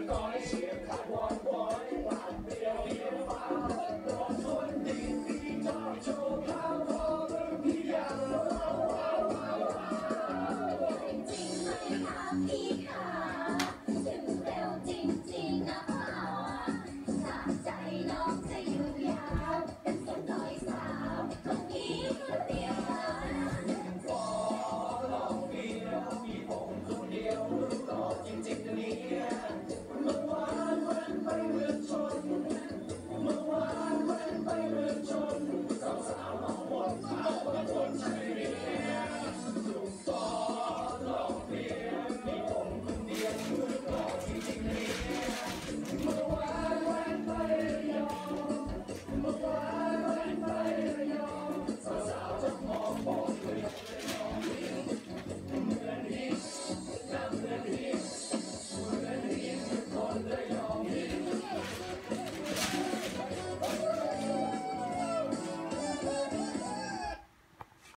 Everybody's